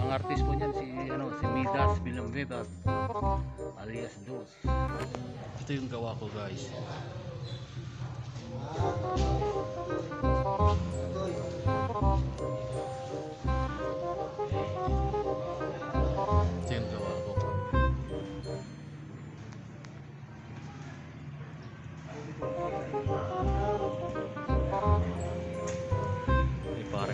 Ang artist po niyan si ano si Midas Villanueva alias Dos. Ito yung gawa ko guys. Ito yung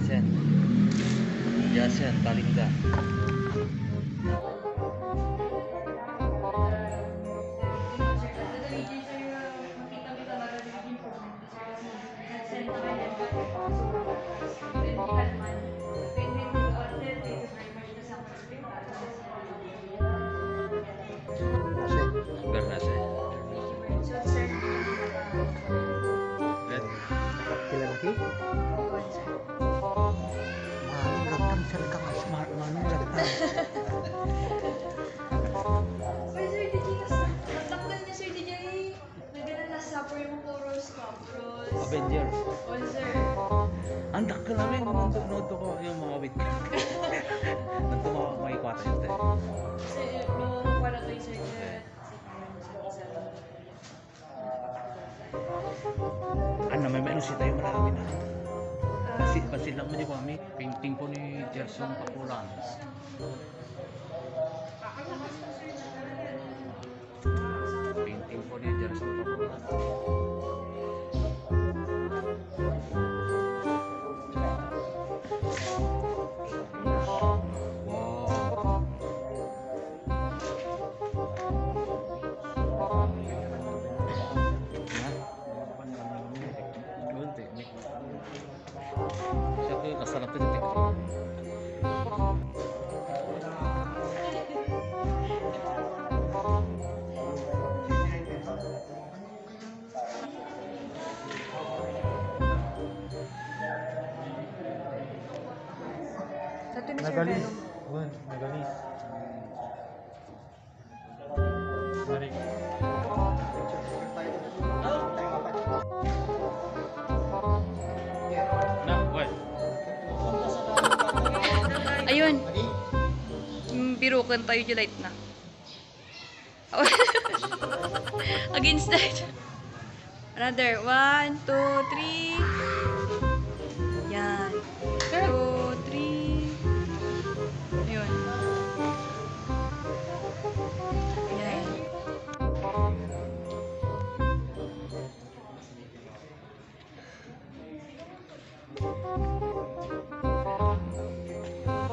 Jasen. Jasen, Talingga. Bernase. Ragtang sir ka smart manong ragtang. Uy, Sir DJ, natanggal niya, Sir DJ. Nagana na sa yung puro scoffros. Avengers. Oh, sir. Ang dakil namin nung nuto ko yung mga wit. Nung tumawa ko may kwata yun tayo. Kasi nung para to yung Sir Jet. Ano, may meron siya tayo marami na. Kasi, kasi lang mo kami. Painting po ni Gerson Pakulan. Painting po ni Gerson Pakulan. さらっと出てくる。Nagalis. Nagalis. Nagalis. Ayun. Mm, Birukan tayo yung light na. Against that. Another. One, two, three. Yan. Two,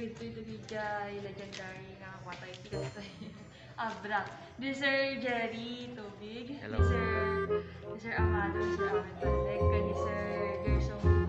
lagi ito ito kay legendary nga patay tikas tayo. Abra. Ni Sir Jerry Tubig. Hello. Ni Sir, ni Sir Amado, Sir Amin kay ni Sir Gerson.